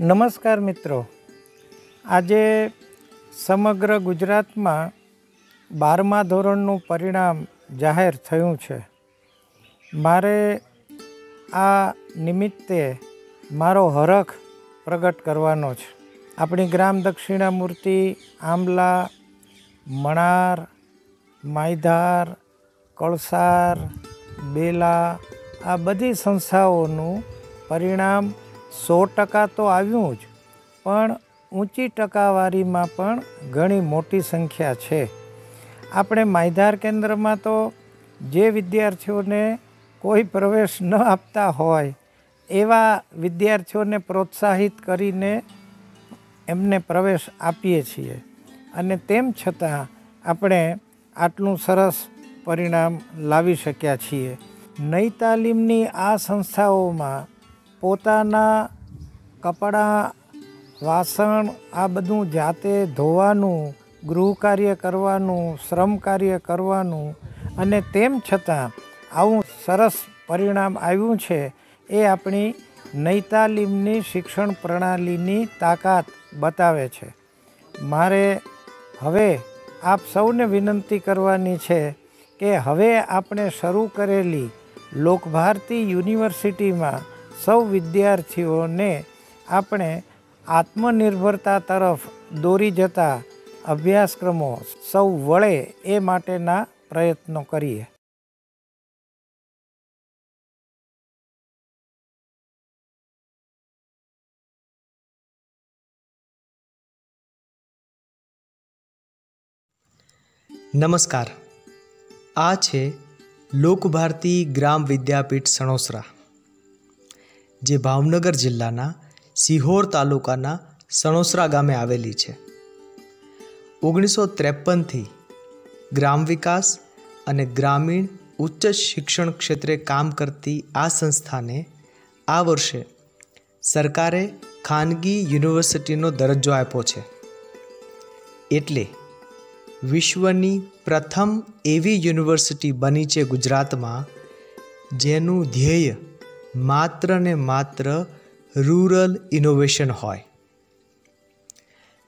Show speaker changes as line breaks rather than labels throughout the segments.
નમસ્કાર મિત્રો. આજે સમગ્ર ગુજરાતમાં બારમા ધોરણનું પરિણામ જાહેર થયું છે. મારે આ નિમિત્તે મારો હરખ પ્રગટ કરવાનો છે. આપણી ગ્રામ દક્ષિણામૂર્તિ આંબલા, મણાર માયધાર કળસાર, બેલા આ બધી સંસ્થાઓનું પરિણામ સો ટકા તો આવ્યું જ, પણ ઊંચી ટકાવારીમાં પણ ઘણી મોટી સંખ્યા છે. આપણે માયધાર કેન્દ્રમાં તો જે વિદ્યાર્થીઓને કોઈ પ્રવેશ ન આપતા હોય, એવા વિદ્યાર્થીઓને પ્રોત્સાહિત કરીને એમને પ્રવેશ આપીએ છીએ. અને તેમ છતાં આપણે આટલું સરસ પરિણામ લાવી શક્યા છીએ. નઈ તાલીમની આ સંસ્થાઓમાં પોતાના કપડાં, વાસણ, આ બધું જાતે ધોવાનું, ગૃહ કાર્ય કરવાનું, શ્રમ કાર્ય કરવાનું અને તેમ છતાં આવું સરસ પરિણામ આવ્યું છે એ આપણી નૈતાલીમની શિક્ષણ પ્રણાલીની તાકાત બતાવે છે. મારે હવે આપ સૌને વિનંતી કરવાની છે કે હવે આપણે શરૂ કરેલી લોકભારતી યુનિવર્સિટીમાં સૌ વિદ્યાર્થીઓને આપણે આત્મનિર્ભરતા તરફ દોરી જતા અભ્યાસક્રમો સૌ વળે એ માટેના પ્રયત્નો કરીએ.
નમસ્કાર. આ છે લોકભારતી ગ્રામ વિદ્યાપીઠ સણોસરા. જે ભાવનગર જિલ્લાના સિહોર તાલુકાના સણોસરા ગામે આવેલી છે. ઓગણીસો ત્રેપનથી ગ્રામ વિકાસ અને ગ્રામીણ ઉચ્ચ શિક્ષણ ક્ષેત્રે કામ કરતી આ સંસ્થાને આ વર્ષે સરકારે ખાનગી યુનિવર્સિટીનો દરજ્જો આપ્યો છે. એટલે વિશ્વની પ્રથમ એવી યુનિવર્સિટી બની છે ગુજરાતમાં જેનું ધ્યેય માત્ર ને માત્ર રૂરલ ઇનોવેશન હોય.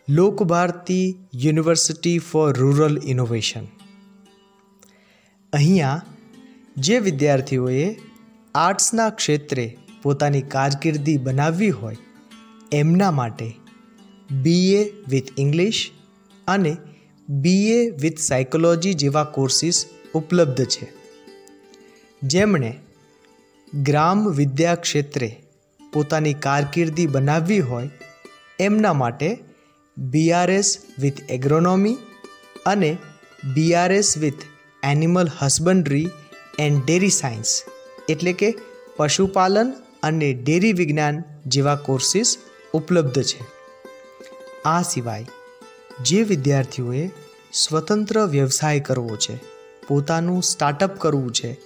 Lokbharti university for rural innovation. અહીંયા જે વિદ્યાર્થીઓએ આર્ટ્સના ક્ષેત્રે પોતાની કારકિર્દી બનાવવી હોય, એમના માટે બીએ વિથ ઇંગ્લિશ અને બીએ વિથ સાયકોલોજી જેવા કોર્સિસ ઉપલબ્ધ છે. જેમણે ગ્રામ વિદ્યા ક્ષેત્રે પોતાની કારકિર્દી બનાવવી હોય, એમના માટે બીઆરએસ વિથ એગ્રોનોમી અને BRS with animal husbandry and dairy science એટલે કે પશુપાલન અને ડેરી વિજ્ઞાન જેવા કોર્સીસ ઉપલબ્ધ છે. આ સિવાય, જે વિદ્યાર્થીઓએ સ્વતંત્ર વ્યવસાય કરવો છે, પોતાનું સ્ટાર્ટઅપ કરવું છે,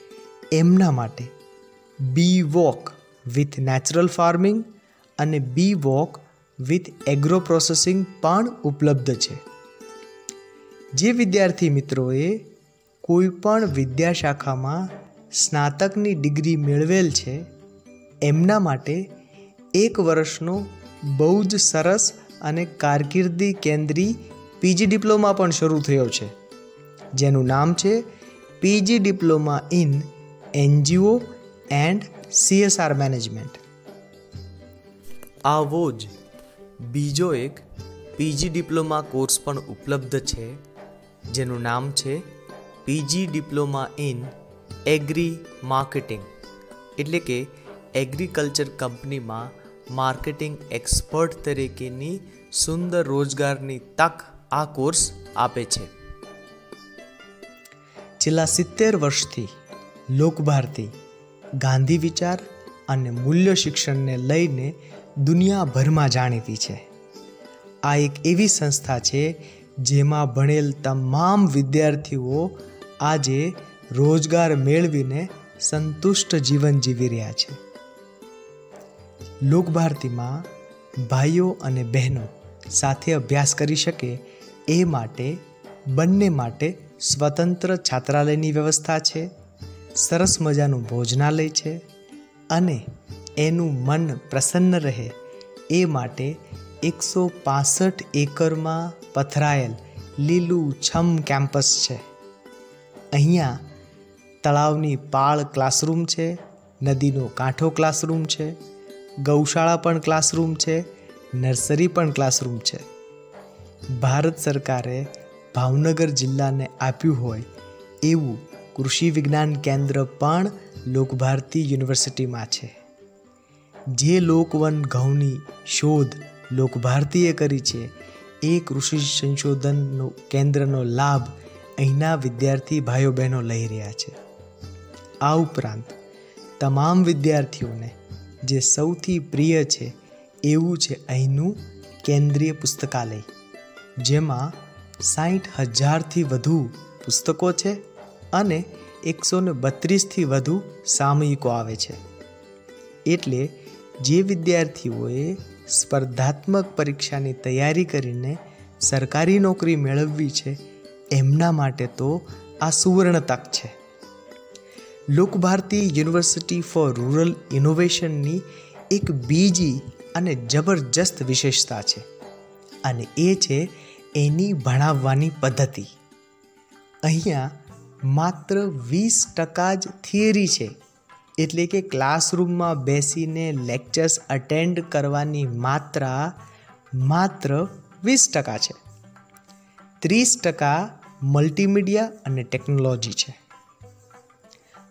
એમના માટે B voc with natural farming અને B voc with agro processing પણ ઉપલબ્ધ છે. જે વિદ્યાર્થી મિત્રોએ કોઈપણ વિદ્યાશાખામાં સ્નાતકની ડિગ્રી મેળવેલ છે, એમના માટે એક વર્ષનો બહુ જ સરસ અને કારકિર્દી કેન્દ્રી પીજી ડિપ્લોમા પણ શરૂ થયો છે. જેનું નામ છે PG diploma in NGO and CSR management આવો જ બીજો એક પીજી ડિપ્લોમા કોર્સ પણ ઉપલબ્ધ છે જેનું નામ છે PG diploma in agri marketing. એટલે કે એગ્રીકલ્ચર કંપનીમાં માર્કેટિંગ એક્સપર્ટ તરીકેની સુંદર રોજગારની તક આ કોર્સ આપે છે. છેલ્લા સિત્તેર વર્ષથી લોકભારતી ગાંધી વિચાર અને મૂલ્ય શિક્ષણને લઈને દુનિયાભરમાં જાણીતી છે. આ એક એવી સંસ્થા છે જેમાં ભણેલ તમામ વિદ્યાર્થીઓ આજે રોજગાર મેળવીને સંતુષ્ટ જીવન જીવી રહ્યા છે. લોકભારતીમાં ભાઈઓ અને બહેનો સાથે અભ્યાસ કરી શકે એ માટે, બંને માટે સ્વતંત્ર છાત્રાલયની વ્યવસ્થા છે. સરસ મજાનું ભોજનાલય છે અને એનું મન પ્રસન્ન રહે એ માટે એકસો પાસઠ એકરમાં પથરાયેલ લીલું છમ કેમ્પસ છે. અહીંયા તળાવની પાળ ક્લાસરૂમ છે, નદીનો કાંઠો ક્લાસરૂમ છે, ગૌશાળા પણ ક્લાસરૂમ છે, નર્સરી પણ ક્લાસરૂમ છે. ભારત સરકારે ભાવનગર જિલ્લાને આપ્યું હોય એવું કૃષિ વિજ્ઞાન કેન્દ્ર પણ લોકભારતી યુનિવર્સિટીમાં છે. જે લોકવન ઘઉંની શોધ લોકભારતીએ કરી છે, એ કૃષિ સંશોધનનો કેન્દ્રનો લાભ અહીંના વિદ્યાર્થી ભાઈઓ બહેનો લઈ રહ્યા છે. આ ઉપરાંત, તમામ વિદ્યાર્થીઓને જે સૌથી પ્રિય છે, એવું છે અહીંનું કેન્દ્રીય પુસ્તકાલય, જેમાં સાઠ હજારથી વધુ પુસ્તકો છે. અને એકસો ને બત્રીસથી વધુ સામયિકો આવે છે. એટલે જે વિદ્યાર્થીઓએ સ્પર્ધાત્મક પરીક્ષાની તૈયારી કરીને સરકારી નોકરી મેળવવી છે, એમના માટે તો આ સુવર્ણ તક છે. લોકભારતી યુનિવર્સિટી ફોર રૂરલ ઇનોવેશનની એક બીજી અને જબરજસ્ત વિશેષતા છે અને એ છે એની ભણાવવાની પદ્ધતિ. અહીંયા માત્ર વીસ ટકા જ થિયરી છે. એટલે કે ક્લાસરૂમમાં બેસીને લેક્ચર્સ અટેન્ડ કરવાની માત્રા માત્ર વીસ ટકા છે. ત્રીસ ટકા મલ્ટીમીડિયા અને ટેકનોલોજી છે.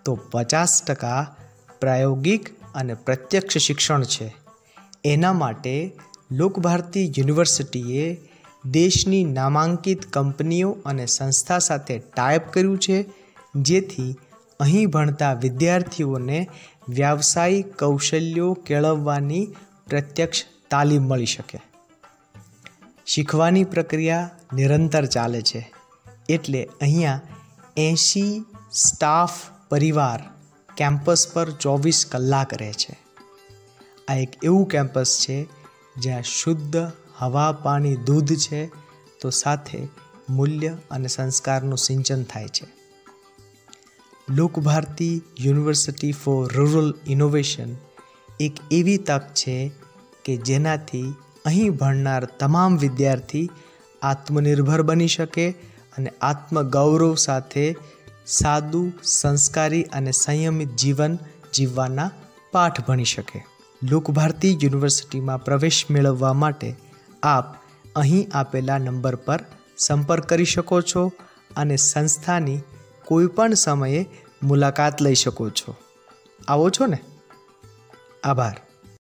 તો પચાસ ટકા પ્રાયોગિક અને પ્રત્યક્ષ શિક્ષણ છે. એના માટે લોકભારતી યુનિવર્સિટીએ દેશની નામાંકિત કંપનીઓ અને સંસ્થા સાથે ટાઈપ કર્યું છે, જેથી અહીં ભણતા વિદ્યાર્થીઓને વ્યાવસાયિક કૌશલ્યો કેળવવાની પ્રત્યક્ષ તાલીમ મળી શકે. શીખવાની પ્રક્રિયા નિરંતર ચાલે છે, એટલે અહીંયા એંશી સ્ટાફ પરિવાર કેમ્પસ પર ચોવીસ કલાક રહે છે. આ એક એવું કેમ્પસ છે જ્યાં શુદ્ધ હવા, પાણી, દૂધ છે, તો સાથે મૂલ્ય અને સંસ્કારનું સિંચન થાય છે. Lokbharti university for rural innovation એક એવી તક છે કે જેનાથી અહીં ભણનાર તમામ વિદ્યાર્થી આત્મનિર્ભર બની શકે અને આત્મગૌરવ સાથે સાદું, સંસ્કારી અને સંયમિત જીવન જીવવાના પાઠ ભણી શકે. લોકભારતી યુનિવર્સિટીમાં પ્રવેશ મેળવવા માટે આપ અહીં આપેલા નંબર પર સંપર્ક કરી શકો છો અને સંસ્થાની કોઈપણ સમયે મુલાકાત લઈ શકો છો. આવો છો ને? આભાર.